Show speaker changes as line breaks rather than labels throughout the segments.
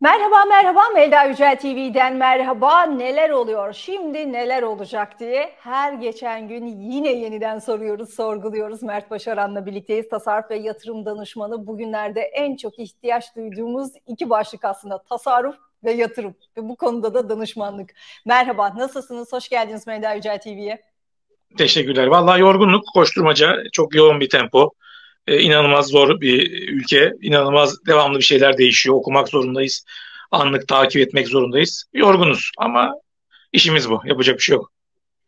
Merhaba merhaba Melda Yücel TV'den merhaba. Neler oluyor şimdi neler olacak diye her geçen gün yine yeniden soruyoruz, sorguluyoruz. Mert Başaran'la birlikteyiz. Tasarruf ve yatırım danışmanı. Bugünlerde en çok ihtiyaç duyduğumuz iki başlık aslında tasarruf ve yatırım. Ve bu konuda da danışmanlık. Merhaba nasılsınız? Hoş geldiniz Melda Yücel TV'ye.
Teşekkürler. Vallahi yorgunluk, koşturmaca, çok yoğun bir tempo. Ee, inanılmaz zor bir ülke. İnanılmaz devamlı bir şeyler değişiyor. Okumak zorundayız. Anlık takip etmek zorundayız. Yorgunuz ama işimiz bu. Yapacak bir şey yok.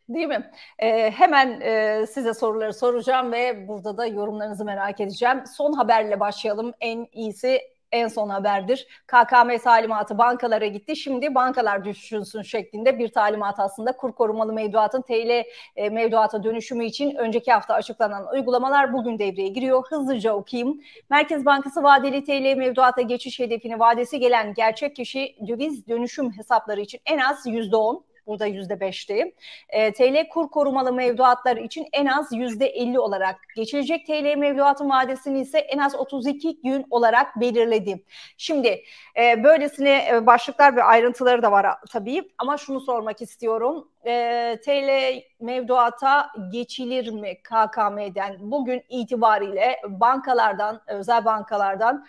Değil mi? Ee, hemen e, size soruları soracağım ve burada da yorumlarınızı merak edeceğim. Son haberle başlayalım. En iyisi en son haberdir. KKM talimatı bankalara gitti. Şimdi bankalar düşünsün şeklinde bir talimat aslında kur korumalı mevduatın TL e, mevduata dönüşümü için önceki hafta açıklanan uygulamalar bugün devreye giriyor. Hızlıca okuyayım. Merkez Bankası vadeli TL mevduata geçiş hedefini vadesi gelen gerçek kişi döviz dönüşüm hesapları için en az %10 Burada yüzde beşti. E, TL kur korumalı mevduatlar için en az yüzde elli olarak geçilecek TL mevduatın vadesini ise en az 32 gün olarak belirledi. Şimdi e, böylesine e, başlıklar ve ayrıntıları da var tabii ama şunu sormak istiyorum e, TL mevduata geçilir mi KKM'den bugün itibariyle bankalardan özel bankalardan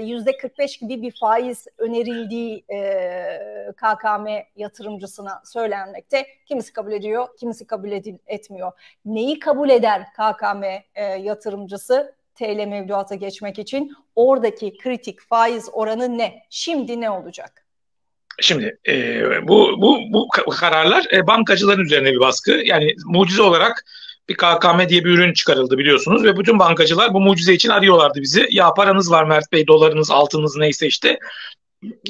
yüzde 45 gibi bir faiz önerildiği e, KKM yatırımcısına söylenmekte. Kimisi kabul ediyor, kimisi kabul edil, etmiyor. Neyi kabul eder KKM e, yatırımcısı? TL mevduata geçmek için oradaki kritik faiz oranı ne? Şimdi ne olacak?
Şimdi e, bu, bu, bu kararlar e, bankacıların üzerine bir baskı. Yani mucize olarak bir KKM diye bir ürün çıkarıldı biliyorsunuz ve bütün bankacılar bu mucize için arıyorlardı bizi. Ya paranız var Mert Bey, dolarınız, altınız neyse işte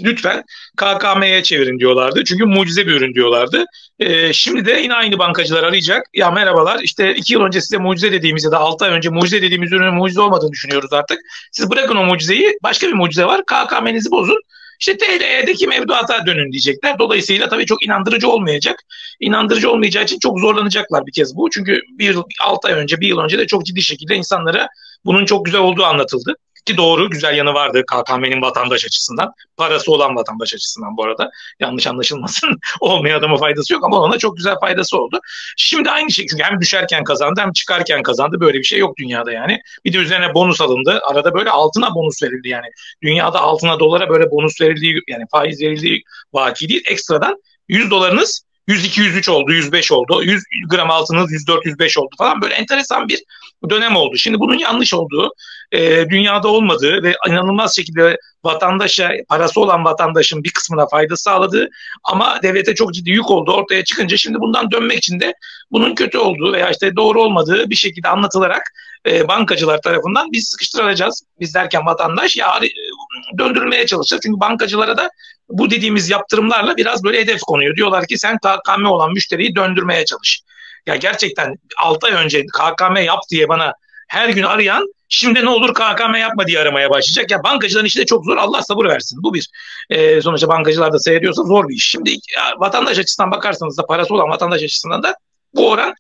lütfen KKM'ye çevirin diyorlardı. Çünkü mucize bir ürün diyorlardı. E, şimdi de yine aynı bankacılar arayacak. Ya merhabalar işte iki yıl önce size mucize dediğimiz ya da altı ay önce mucize dediğimiz ürünün mucize olmadığını düşünüyoruz artık. Siz bırakın o mucizeyi başka bir mucize var KKM'nizi bozun. İşte TL'deki mevduata dönün diyecekler. Dolayısıyla tabii çok inandırıcı olmayacak. İnandırıcı olmayacağı için çok zorlanacaklar bir kez bu. Çünkü bir 6 ay önce, bir yıl önce de çok ciddi şekilde insanlara bunun çok güzel olduğu anlatıldı. Ki doğru güzel yanı vardı KKM'nin vatandaş açısından. Parası olan vatandaş açısından bu arada. Yanlış anlaşılmasın. Olmayan adama faydası yok ama ona çok güzel faydası oldu. Şimdi aynı şey çünkü hem düşerken kazandı hem çıkarken kazandı. Böyle bir şey yok dünyada yani. Bir de üzerine bonus alındı. Arada böyle altına bonus verildi yani. Dünyada altına dolara böyle bonus verildiği yani faiz verildiği vaki değil. Ekstradan 100 dolarınız 102, 103 oldu, 105 oldu. 100 gram altınız 104, 105 oldu falan. Böyle enteresan bir dönem oldu. Şimdi bunun yanlış olduğu, e, dünyada olmadığı ve inanılmaz şekilde vatandaşa, parası olan vatandaşın bir kısmına fayda sağladığı ama devlete çok ciddi yük oldu ortaya çıkınca şimdi bundan dönmek için de bunun kötü olduğu veya işte doğru olmadığı bir şekilde anlatılarak e, bankacılar tarafından biz sıkıştıracağız. Biz derken vatandaş ya e, döndürülmeye çalışacağız. Çünkü bankacılara da bu dediğimiz yaptırımlarla biraz böyle hedef konuyor. Diyorlar ki sen KKM olan müşteriyi döndürmeye çalış. Ya gerçekten 6 ay önce KKM yap diye bana her gün arayan şimdi ne olur KKM yapma diye aramaya başlayacak. Ya bankacıların işi de çok zor. Allah sabır versin. Bu bir. E, sonuçta bankacılar da seyrediyorsa zor bir iş. Şimdi ya, vatandaş açısından bakarsanız da parası olan vatandaş açısından da bu oran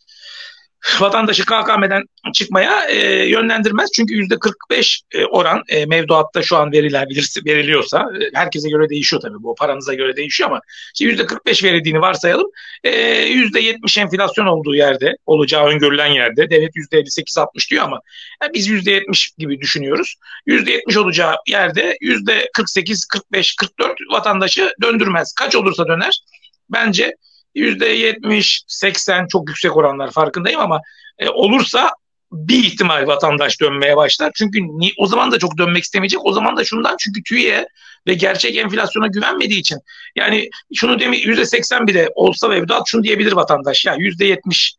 vatandaşı KKM'den çıkmaya e, yönlendirmez. Çünkü yüzde 45 e, oran e, mevduatta şu an veriler veriliyorsa e, herkese göre değişiyor tabii bu paranıza göre değişiyor ama işte yüzde 45 verildiğini varsayalım. E, yüzde 70 enflasyon olduğu yerde olacağı öngörülen yerde devlet yüzde 58-60 diyor ama yani biz yüzde 70 gibi düşünüyoruz. Yüzde 70 olacağı yerde yüzde 48, 45, 44 vatandaşı döndürmez. Kaç olursa döner. Bence %70-80 çok yüksek oranlar farkındayım ama e, olursa bir ihtimal vatandaş dönmeye başlar. Çünkü ni, o zaman da çok dönmek istemeyecek. O zaman da şundan çünkü TÜİ'ye ve gerçek enflasyona güvenmediği için. Yani şunu demi %80 bile olsa mevduat şunu diyebilir vatandaş. Ya %70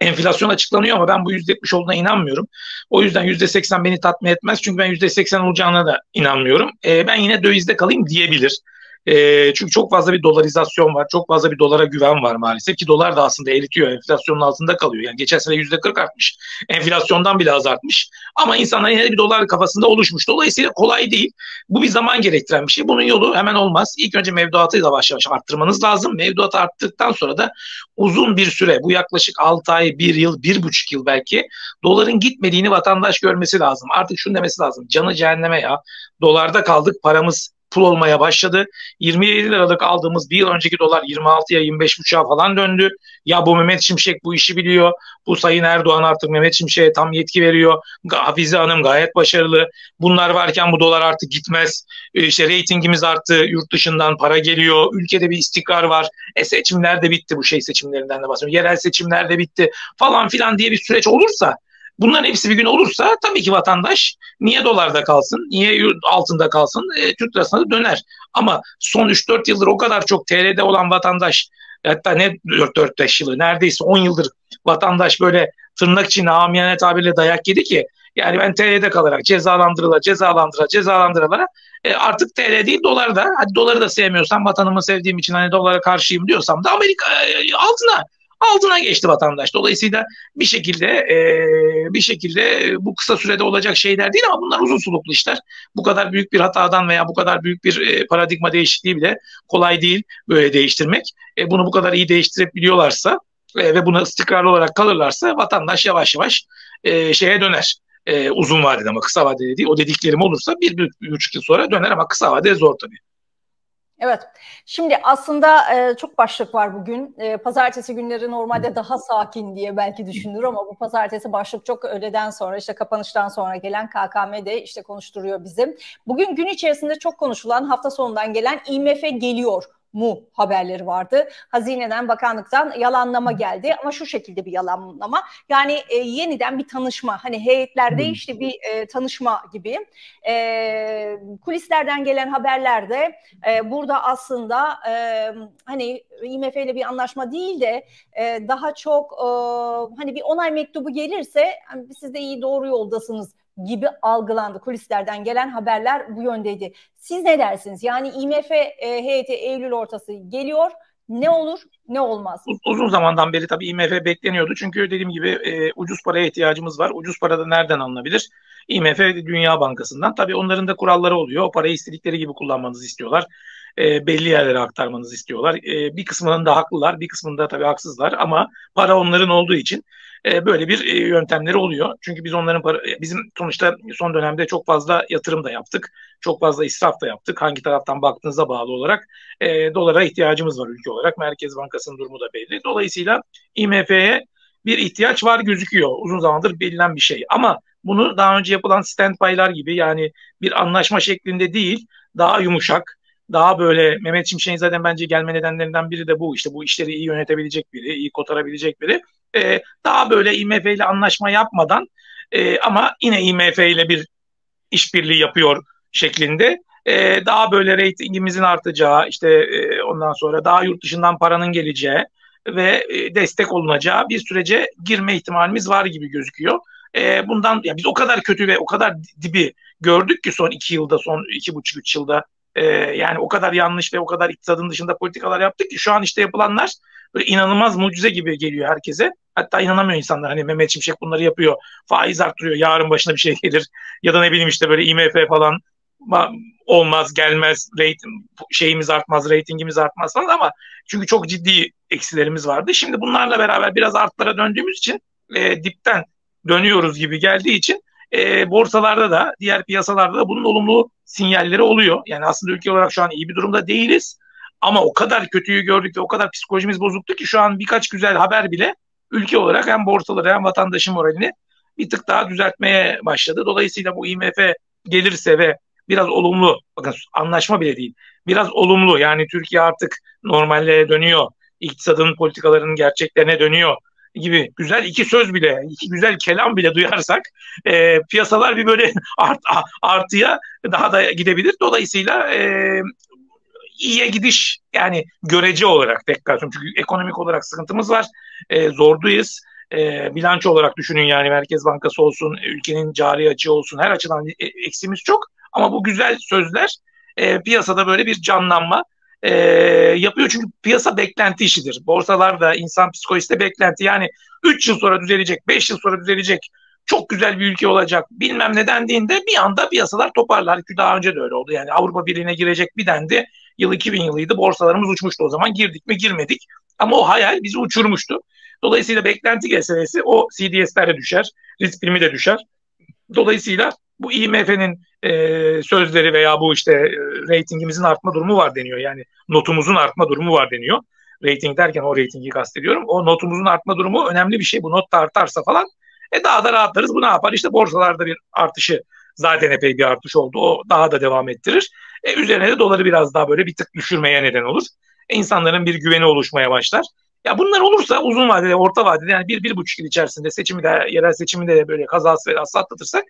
enflasyon açıklanıyor ama ben bu %70 olduğuna inanmıyorum. O yüzden %80 beni tatmin etmez. Çünkü ben %80 olacağına da inanmıyorum. E, ben yine dövizde kalayım diyebilir. E, çünkü çok fazla bir dolarizasyon var. Çok fazla bir dolara güven var maalesef ki dolar da aslında eritiyor. Enflasyonun altında kalıyor. Yani geçen sene yüzde 40 artmış. Enflasyondan bile az artmış. Ama insanlar yine bir dolar kafasında oluşmuş. Dolayısıyla kolay değil. Bu bir zaman gerektiren bir şey. Bunun yolu hemen olmaz. İlk önce mevduatı yavaş yavaş arttırmanız lazım. Mevduatı arttıktan sonra da uzun bir süre bu yaklaşık 6 ay, 1 yıl, 1,5 yıl belki doların gitmediğini vatandaş görmesi lazım. Artık şunu demesi lazım. Canı cehenneme ya. Dolarda kaldık paramız pul olmaya başladı. 27 liralık aldığımız bir yıl önceki dolar 26'ya 25,5'a falan döndü. Ya bu Mehmet Şimşek bu işi biliyor. Bu Sayın Erdoğan artık Mehmet Şimşek'e tam yetki veriyor. Hafize Hanım gayet başarılı. Bunlar varken bu dolar artık gitmez. E, işte reytingimiz arttı. Yurt dışından para geliyor. Ülkede bir istikrar var. E seçimler de bitti bu şey seçimlerinden de bahsediyorum. Yerel seçimler de bitti falan filan diye bir süreç olursa Bunların hepsi bir gün olursa tabii ki vatandaş niye dolarda kalsın, niye altında kalsın, e, Türk lirasına da döner. Ama son 3-4 yıldır o kadar çok TL'de olan vatandaş hatta ne 4-5 yılı neredeyse 10 yıldır vatandaş böyle tırnak içinde amiyane tabirle dayak yedi ki yani ben TL'de kalarak cezalandırıla cezalandırıla cezalandırıla e, artık TL değil dolar da hadi doları da sevmiyorsam vatanımı sevdiğim için hani dolara karşıyım diyorsam da Amerika e, altına altına geçti vatandaş. Dolayısıyla bir şekilde e, bir şekilde bu kısa sürede olacak şeyler değil ama bunlar uzun soluklu işler. Bu kadar büyük bir hatadan veya bu kadar büyük bir e, paradigma değişikliği bile kolay değil böyle değiştirmek. E, bunu bu kadar iyi değiştirebiliyorlarsa e, ve buna istikrarlı olarak kalırlarsa vatandaş yavaş yavaş e, şeye döner. E, uzun vadede ama kısa vadede değil. O dediklerim olursa bir, bir, bir buçuk yıl sonra döner ama kısa vadede zor tabii.
Evet. Şimdi aslında e, çok başlık var bugün. E, pazartesi günleri normalde daha sakin diye belki düşünülür ama bu pazartesi başlık çok öğleden sonra işte kapanıştan sonra gelen KKM'de işte konuşturuyor bizi. Bugün gün içerisinde çok konuşulan hafta sonundan gelen IMF geliyor mu haberleri vardı. Hazineden, bakanlıktan yalanlama geldi ama şu şekilde bir yalanlama. Yani e, yeniden bir tanışma. Hani heyetlerde işte bir e, tanışma gibi. E, kulislerden gelen haberlerde e, burada aslında e, hani IMF ile bir anlaşma değil de e, daha çok e, hani bir onay mektubu gelirse hani siz de iyi doğru yoldasınız gibi algılandı. Kulislerden gelen haberler bu yöndeydi. Siz ne dersiniz? Yani IMF e, heyeti Eylül ortası geliyor. Ne olur ne olmaz?
Uzun zamandan beri tabii IMF bekleniyordu. Çünkü dediğim gibi e, ucuz paraya ihtiyacımız var. Ucuz para da nereden alınabilir? IMF Dünya Bankası'ndan. Tabii onların da kuralları oluyor. O parayı istedikleri gibi kullanmanızı istiyorlar. E, belli yerlere aktarmanızı istiyorlar. E, bir kısmının da haklılar, bir kısmında tabii haksızlar ama para onların olduğu için e, böyle bir e, yöntemleri oluyor. Çünkü biz onların para, e, bizim sonuçta son dönemde çok fazla yatırım da yaptık. Çok fazla israf da yaptık. Hangi taraftan baktığınıza bağlı olarak e, dolara ihtiyacımız var ülke olarak. Merkez Bankası'nın durumu da belli. Dolayısıyla IMF'ye bir ihtiyaç var gözüküyor. Uzun zamandır bilinen bir şey. Ama bunu daha önce yapılan standby'lar gibi yani bir anlaşma şeklinde değil, daha yumuşak, daha böyle Mehmet Şimşek'in zaten bence gelme nedenlerinden biri de bu. İşte bu işleri iyi yönetebilecek biri, iyi kotarabilecek biri e, daha böyle IMF ile anlaşma yapmadan e, ama yine IMF ile bir işbirliği yapıyor şeklinde e, daha böyle reytingimizin artacağı işte e, ondan sonra daha yurt dışından paranın geleceği ve e, destek olunacağı bir sürece girme ihtimalimiz var gibi gözüküyor. E, bundan ya biz o kadar kötü ve o kadar dibi gördük ki son iki yılda, son iki buçuk üç yılda e, yani o kadar yanlış ve o kadar iktisadın dışında politikalar yaptık ki şu an işte yapılanlar böyle inanılmaz mucize gibi geliyor herkese. Hatta inanamıyor insanlar hani Mehmet Şimşek bunları yapıyor. Faiz arttırıyor. Yarın başına bir şey gelir. Ya da ne bileyim işte böyle IMF falan olmaz gelmez rating, şeyimiz artmaz reytingimiz artmaz falan ama çünkü çok ciddi eksilerimiz vardı. Şimdi bunlarla beraber biraz artlara döndüğümüz için e, dipten dönüyoruz gibi geldiği için e, borsalarda da diğer piyasalarda da bunun olumlu sinyalleri oluyor. Yani aslında ülke olarak şu an iyi bir durumda değiliz. Ama o kadar kötüyü gördük ve o kadar psikolojimiz bozuktu ki şu an birkaç güzel haber bile ülke olarak hem borsaları hem vatandaşın moralini bir tık daha düzeltmeye başladı. Dolayısıyla bu IMF gelirse ve biraz olumlu, bakın anlaşma bile değil, biraz olumlu yani Türkiye artık normale dönüyor, iktisadın politikalarının gerçeklerine dönüyor gibi güzel iki söz bile, iki güzel kelam bile duyarsak e, piyasalar bir böyle art, artıya daha da gidebilir. Dolayısıyla e, iyiye gidiş yani görece olarak tekrar çünkü ekonomik olarak sıkıntımız var. E, zorduyuz. E, bilanço olarak düşünün yani Merkez Bankası olsun, ülkenin cari açığı olsun her açıdan e, eksimiz çok. Ama bu güzel sözler e, piyasada böyle bir canlanma e, yapıyor. Çünkü piyasa beklenti işidir. Borsalarda insan psikolojisi de beklenti. Yani 3 yıl sonra düzelecek, 5 yıl sonra düzelecek, çok güzel bir ülke olacak bilmem ne dendiğinde bir anda piyasalar toparlar ki daha önce de öyle oldu. Yani Avrupa Birliği'ne girecek bir dendi. Yıl 2000 yılıydı. Borsalarımız uçmuştu o zaman. Girdik mi girmedik. Ama o hayal bizi uçurmuştu. Dolayısıyla beklenti meselesi o CDS'lere düşer. Risk primi de düşer. Dolayısıyla bu IMF'nin e, sözleri veya bu işte e, reytingimizin artma durumu var deniyor. Yani notumuzun artma durumu var deniyor. Rating derken o reytingi kastediyorum. O notumuzun artma durumu önemli bir şey. Bu not da artarsa falan e daha da rahatlarız. Bu ne yapar? İşte borsalarda bir artışı zaten epey bir artış oldu. O daha da devam ettirir. E, üzerine de doları biraz daha böyle bir tık düşürmeye neden olur. E, insanların bir güveni oluşmaya başlar. Ya bunlar olursa uzun vadede, orta vadede yani bir, bir buçuk yıl içerisinde seçimi de, yerel seçimi de böyle kazası belası atlatırsak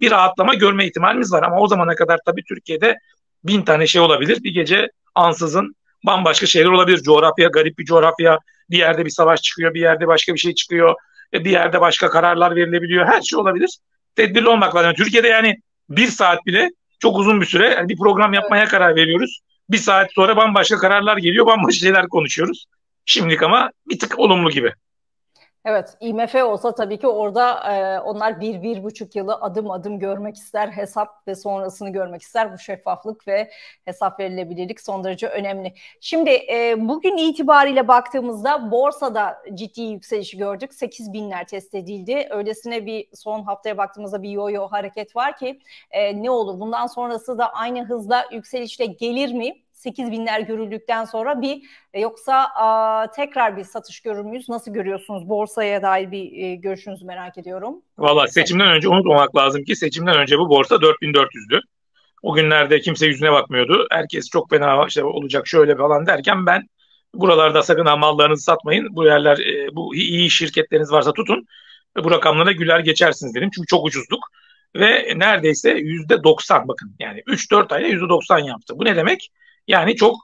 bir rahatlama görme ihtimalimiz var. Ama o zamana kadar tabii Türkiye'de bin tane şey olabilir. Bir gece ansızın bambaşka şeyler olabilir. Coğrafya, garip bir coğrafya. Bir yerde bir savaş çıkıyor, bir yerde başka bir şey çıkıyor. Bir yerde başka kararlar verilebiliyor. Her şey olabilir. Tedbirli olmak lazım. Türkiye'de yani bir saat bile çok uzun bir süre yani bir program yapmaya karar veriyoruz. Bir saat sonra bambaşka kararlar geliyor, bambaşka şeyler konuşuyoruz. Şimdilik ama bir tık olumlu gibi.
Evet, IMF olsa tabii ki orada e, onlar bir, bir buçuk yılı adım adım görmek ister, hesap ve sonrasını görmek ister. Bu şeffaflık ve hesap verilebilirlik son derece önemli. Şimdi e, bugün itibariyle baktığımızda borsada ciddi yükselişi gördük. 8 binler test edildi. Öylesine bir son haftaya baktığımızda bir yo-yo hareket var ki e, ne olur? Bundan sonrası da aynı hızla yükselişle gelir mi? 8 binler görüldükten sonra bir e, yoksa a, tekrar bir satış görür müyüz? Nasıl görüyorsunuz? Borsaya dair bir e, görüşünüzü merak ediyorum.
Valla seçimden önce unutmamak lazım ki seçimden önce bu borsa 4400'dü. O günlerde kimse yüzüne bakmıyordu. Herkes çok fena işte olacak şöyle falan derken ben buralarda sakın ha mallarınızı satmayın. Bu yerler e, bu iyi şirketleriniz varsa tutun. Bu rakamlara güler geçersiniz dedim. Çünkü çok ucuzduk. Ve neredeyse yüzde 90 bakın yani 3-4 ayda yüzde 90 yaptı. Bu ne demek? Yani çok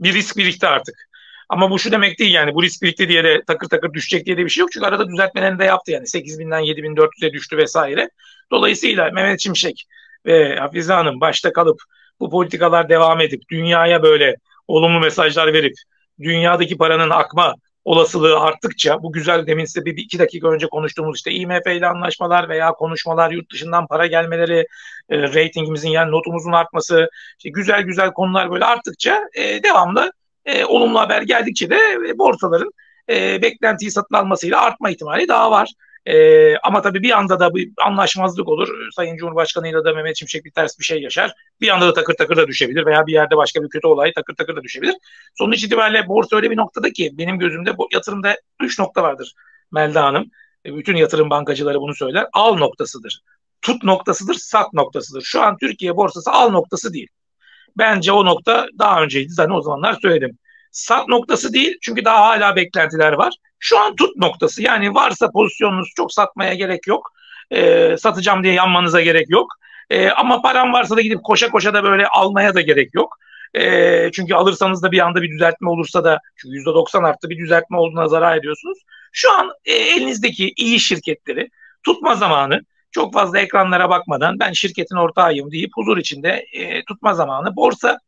bir risk birikti artık. Ama bu şu demek değil yani bu risk birikti diye de takır takır düşecek diye de bir şey yok. Çünkü arada düzeltmelerini de yaptı yani 8000'den 7400'e düştü vesaire. Dolayısıyla Mehmet Şimşek ve Hafize Hanım başta kalıp bu politikalar devam edip dünyaya böyle olumlu mesajlar verip dünyadaki paranın akma olasılığı arttıkça bu güzel demin size bir, bir iki dakika önce konuştuğumuz işte IMF ile anlaşmalar veya konuşmalar yurt dışından para gelmeleri e, ratingimizin yani notumuzun artması işte güzel güzel konular böyle arttıkça e, devamlı e, olumlu haber geldikçe de e, borsaların e, beklentiyi satın almasıyla artma ihtimali daha var. Ee, ama tabii bir anda da bir anlaşmazlık olur. Sayın Cumhurbaşkanı ile de Mehmet Şimşek bir ters bir şey yaşar. Bir anda da takır takır da düşebilir veya bir yerde başka bir kötü olay takır takır da düşebilir. Sonuç itibariyle borsa öyle bir noktada ki benim gözümde bu yatırımda üç nokta vardır Melda Hanım. E, bütün yatırım bankacıları bunu söyler. Al noktasıdır. Tut noktasıdır, sat noktasıdır. Şu an Türkiye borsası al noktası değil. Bence o nokta daha önceydi. Zaten o zamanlar söyledim. Sat noktası değil çünkü daha hala beklentiler var. Şu an tut noktası yani varsa pozisyonunuz çok satmaya gerek yok. E, satacağım diye yanmanıza gerek yok. E, ama param varsa da gidip koşa koşa da böyle almaya da gerek yok. E, çünkü alırsanız da bir anda bir düzeltme olursa da çünkü %90 arttı bir düzeltme olduğuna zarar ediyorsunuz. Şu an e, elinizdeki iyi şirketleri tutma zamanı çok fazla ekranlara bakmadan ben şirketin ortağıyım deyip huzur içinde e, tutma zamanı. Borsa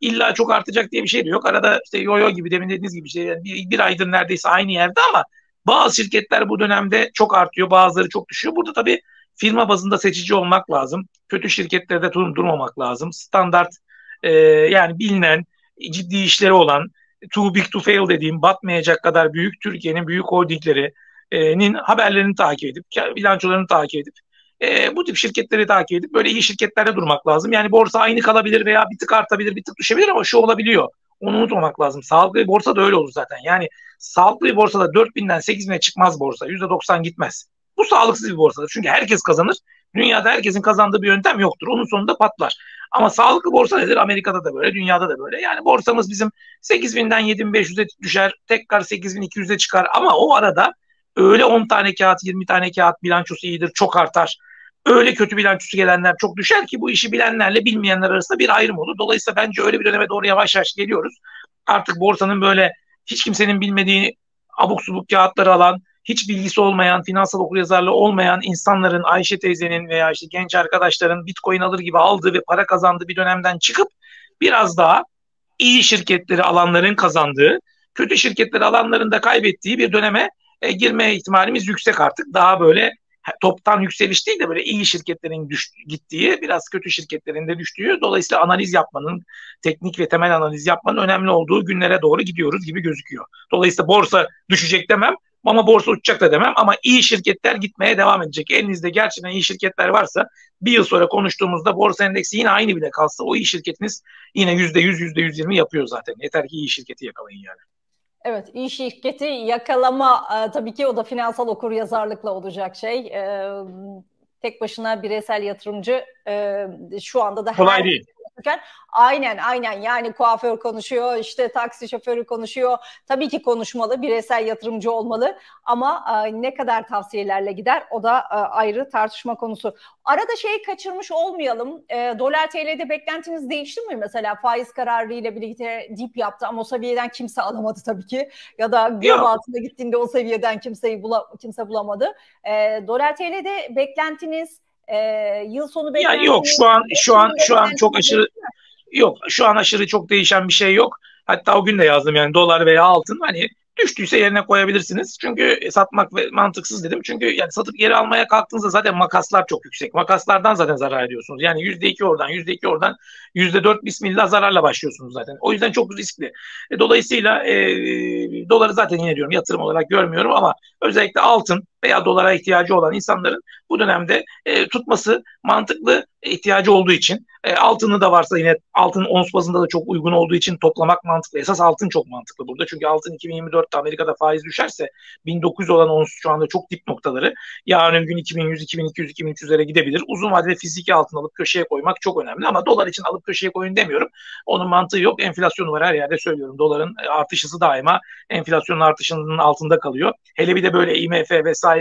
illa çok artacak diye bir şey de yok. Arada işte yo-yo gibi demin dediğiniz gibi yani bir, bir aydır neredeyse aynı yerde ama bazı şirketler bu dönemde çok artıyor, bazıları çok düşüyor. Burada tabii firma bazında seçici olmak lazım. Kötü şirketlerde dur durmamak lazım. Standart e, yani bilinen ciddi işleri olan too big to fail dediğim batmayacak kadar büyük Türkiye'nin büyük holdinglerinin haberlerini takip edip bilançolarını takip edip e, bu tip şirketleri takip edip böyle iyi şirketlerde durmak lazım. Yani borsa aynı kalabilir veya bir tık artabilir, bir tık düşebilir ama şu olabiliyor. Onu unutmamak lazım. Sağlıklı bir borsa da öyle olur zaten. Yani sağlıklı bir borsada 4000'den 8000'e çıkmaz borsa. %90 gitmez. Bu sağlıksız bir borsadır. Çünkü herkes kazanır. Dünyada herkesin kazandığı bir yöntem yoktur. Onun sonunda patlar. Ama sağlıklı borsa nedir? Amerika'da da böyle, dünyada da böyle. Yani borsamız bizim 8000'den 7500'e düşer, tekrar 8200'e çıkar. Ama o arada öyle 10 tane kağıt, 20 tane kağıt bilançosu iyidir, çok artar öyle kötü bilançosu gelenler çok düşer ki bu işi bilenlerle bilmeyenler arasında bir ayrım olur. Dolayısıyla bence öyle bir döneme doğru yavaş yavaş geliyoruz. Artık borsanın böyle hiç kimsenin bilmediği abuk subuk kağıtları alan, hiç bilgisi olmayan, finansal okuryazarlığı olmayan insanların, Ayşe teyzenin veya işte genç arkadaşların bitcoin alır gibi aldığı ve para kazandığı bir dönemden çıkıp biraz daha iyi şirketleri alanların kazandığı, kötü şirketleri alanların da kaybettiği bir döneme e, girme ihtimalimiz yüksek artık. Daha böyle toptan yükseliş değil de böyle iyi şirketlerin düş, gittiği, biraz kötü şirketlerin de düştüğü. Dolayısıyla analiz yapmanın, teknik ve temel analiz yapmanın önemli olduğu günlere doğru gidiyoruz gibi gözüküyor. Dolayısıyla borsa düşecek demem. Ama borsa uçacak da demem ama iyi şirketler gitmeye devam edecek. Elinizde gerçekten iyi şirketler varsa bir yıl sonra konuştuğumuzda borsa endeksi yine aynı bile kalsa o iyi şirketiniz yine yüzde yüz yüzde yüz yirmi yapıyor zaten. Yeter ki iyi şirketi yakalayın yani.
Evet, iyi şirketi yakalama e, tabii ki o da finansal okur yazarlıkla olacak şey. E, tek başına bireysel yatırımcı e, şu anda da
Kolay her değil
konuşurken aynen aynen yani kuaför konuşuyor işte taksi şoförü konuşuyor. Tabii ki konuşmalı bireysel yatırımcı olmalı ama e, ne kadar tavsiyelerle gider o da e, ayrı tartışma konusu. Arada şeyi kaçırmış olmayalım. E, dolar TL'de beklentiniz değişti mi? Mesela faiz kararı ile birlikte dip yaptı ama o seviyeden kimse alamadı tabii ki. Ya da gram altında gittiğinde o seviyeden kimseyi bula, kimse bulamadı. E, dolar TL'de beklentiniz e, yıl sonu
beklentiniz? Ya yok şu an şu an şu an çok aşırı yok. Şu an aşırı çok değişen bir şey yok. Hatta o gün de yazdım yani dolar veya altın hani düştüyse yerine koyabilirsiniz. Çünkü satmak mantıksız dedim. Çünkü yani satıp geri almaya kalktığınızda zaten makaslar çok yüksek. Makaslardan zaten zarar ediyorsunuz. Yani yüzde iki oradan, yüzde iki oradan, yüzde dört bismillah zararla başlıyorsunuz zaten. O yüzden çok riskli. E, dolayısıyla e, doları zaten yine diyorum yatırım olarak görmüyorum ama özellikle altın veya dolara ihtiyacı olan insanların bu dönemde e, tutması mantıklı ihtiyacı olduğu için e, altını da varsa yine altın ons bazında da çok uygun olduğu için toplamak mantıklı. Esas altın çok mantıklı burada. Çünkü altın 2024'te Amerika'da faiz düşerse 1900 olan ons şu anda çok dip noktaları. Yarın gün 2100, 2200, 2300'lere gidebilir. Uzun vadede fiziki altın alıp köşeye koymak çok önemli ama dolar için alıp köşeye koyun demiyorum. Onun mantığı yok. Enflasyonu var her yerde söylüyorum. Doların artış hızı daima enflasyonun artışının altında kalıyor. Hele bir de böyle IMF vesaire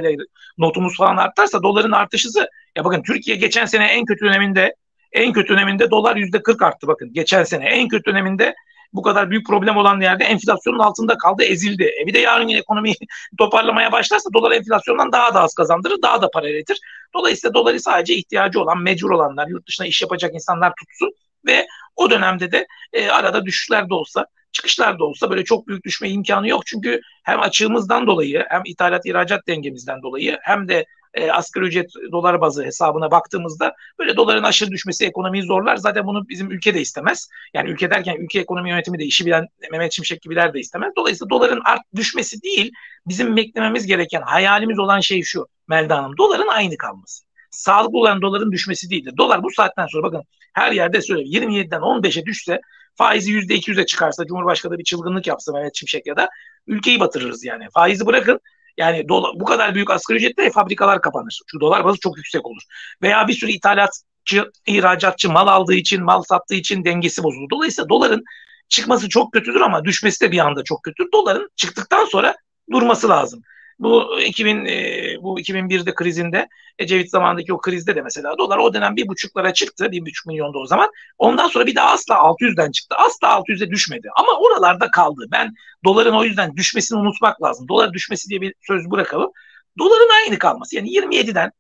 notumuz falan artarsa doların artış hızı ya bakın Türkiye geçen sene en kötü döneminde en kötü döneminde dolar yüzde 40 arttı bakın geçen sene en kötü döneminde bu kadar büyük problem olan yerde enflasyonun altında kaldı, ezildi. E bir de yarın yine ekonomi toparlamaya başlarsa dolar enflasyondan daha da az kazandırır, daha da para üretir. Dolayısıyla doları sadece ihtiyacı olan, mecbur olanlar, yurt dışına iş yapacak insanlar tutsun ve o dönemde de e, arada düşüşler de olsa çıkışlar da olsa böyle çok büyük düşme imkanı yok. Çünkü hem açığımızdan dolayı hem ithalat ihracat dengemizden dolayı hem de e, asgari ücret dolar bazı hesabına baktığımızda böyle doların aşırı düşmesi ekonomiyi zorlar. Zaten bunu bizim ülke de istemez. Yani ülke derken ülke ekonomi yönetimi de işi bilen Mehmet Şimşek gibiler de istemez. Dolayısıyla doların art düşmesi değil bizim beklememiz gereken hayalimiz olan şey şu Melda Hanım. Doların aynı kalması. Sağlıklı olan doların düşmesi değildir. Dolar bu saatten sonra bakın her yerde söylüyor 27'den 15'e düşse faizi %200'e çıkarsa Cumhurbaşkanı bir çılgınlık yapsa Mehmet Şimşek ya da ülkeyi batırırız yani. Faizi bırakın yani dolar, bu kadar büyük asgari ücretle fabrikalar kapanır. Çünkü dolar bazı çok yüksek olur. Veya bir sürü ithalatçı, ihracatçı mal aldığı için, mal sattığı için dengesi bozulur. Dolayısıyla doların çıkması çok kötüdür ama düşmesi de bir anda çok kötüdür. Doların çıktıktan sonra durması lazım. Bu 2000 e, bu 2001'de krizinde Ecevit zamanındaki o krizde de mesela dolar o dönem bir buçuklara çıktı. Bir buçuk milyonda o zaman. Ondan sonra bir daha asla 600'den çıktı. Asla 600'e düşmedi. Ama oralarda kaldı. Ben doların o yüzden düşmesini unutmak lazım. Dolar düşmesi diye bir söz bırakalım. Doların aynı kalması. Yani 27'den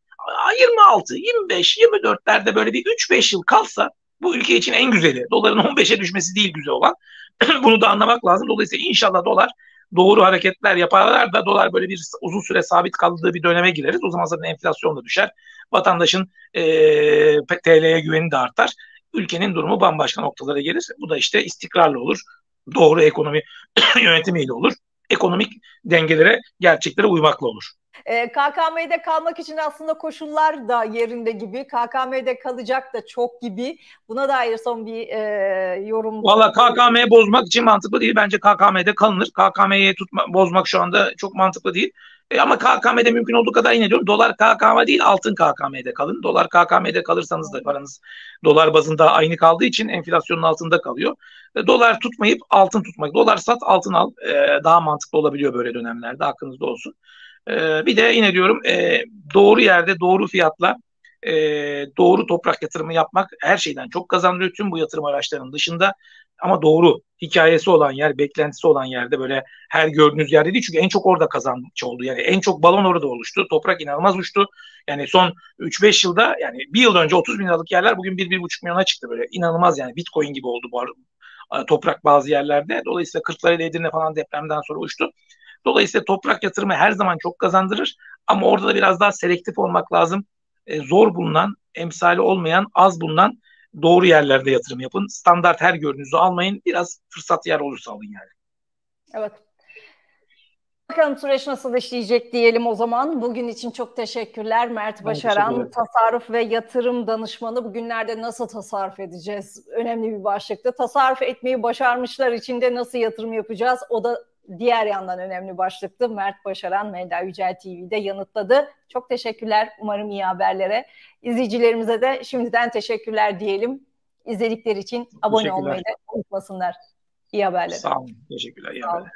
26, 25, 24'lerde böyle bir 3-5 yıl kalsa bu ülke için en güzeli. Doların 15'e düşmesi değil güzel olan. Bunu da anlamak lazım. Dolayısıyla inşallah dolar doğru hareketler yaparlar da dolar böyle bir uzun süre sabit kaldığı bir döneme gireriz. O zaman zaten enflasyon da düşer. Vatandaşın e, TL'ye güveni de artar. Ülkenin durumu bambaşka noktalara gelir. Bu da işte istikrarlı olur. Doğru ekonomi yönetimiyle olur. Ekonomik dengelere, gerçeklere uymakla olur.
E, ee, KKM'de kalmak için aslında koşullar da yerinde gibi. KKM'de kalacak da çok gibi. Buna dair son bir e, yorum.
Valla KKM'yi bozmak için mantıklı değil. Bence KKM'de kalınır. KKM'yi tutma, bozmak şu anda çok mantıklı değil. E, ama KKM'de mümkün olduğu kadar yine diyorum. Dolar KKM değil altın KKM'de kalın. Dolar KKM'de kalırsanız da paranız dolar bazında aynı kaldığı için enflasyonun altında kalıyor. E, dolar tutmayıp altın tutmak. Dolar sat altın al. E, daha mantıklı olabiliyor böyle dönemlerde. Aklınızda olsun. E, bir de yine diyorum e, doğru yerde doğru fiyatla e, doğru toprak yatırımı yapmak her şeyden çok kazandırıyor tüm bu yatırım araçlarının dışında ama doğru hikayesi olan yer, beklentisi olan yerde böyle her gördüğünüz yerde değil çünkü en çok orada kazanç oldu. Yani en çok balon orada oluştu. Toprak inanılmaz uçtu. Yani son 3-5 yılda yani bir yıl önce 30 bin liralık yerler bugün 1-1,5 milyona çıktı böyle. inanılmaz yani Bitcoin gibi oldu bu toprak bazı yerlerde. Dolayısıyla Kırklareli Edirne falan depremden sonra uçtu. Dolayısıyla toprak yatırımı her zaman çok kazandırır ama orada da biraz daha selektif olmak lazım. E, zor bulunan, emsali olmayan, az bulunan doğru yerlerde yatırım yapın. Standart her gördüğünüzü almayın. Biraz fırsat yer olursa alın yani.
Evet. Bakalım süreç nasıl işleyecek diyelim o zaman. Bugün için çok teşekkürler Mert Başaran. Teşekkür tasarruf ve yatırım danışmanı. Bugünlerde nasıl tasarruf edeceğiz? Önemli bir başlıktı. Tasarruf etmeyi başarmışlar için de nasıl yatırım yapacağız? O da diğer yandan önemli başlıktı. Mert Başaran, Melda Yücel TV'de yanıtladı. Çok teşekkürler. Umarım iyi haberlere. İzleyicilerimize de şimdiden teşekkürler diyelim. İzledikleri için abone olmayı da unutmasınlar. İyi haberler.
Sağ olun. Teşekkürler. İyi haberler.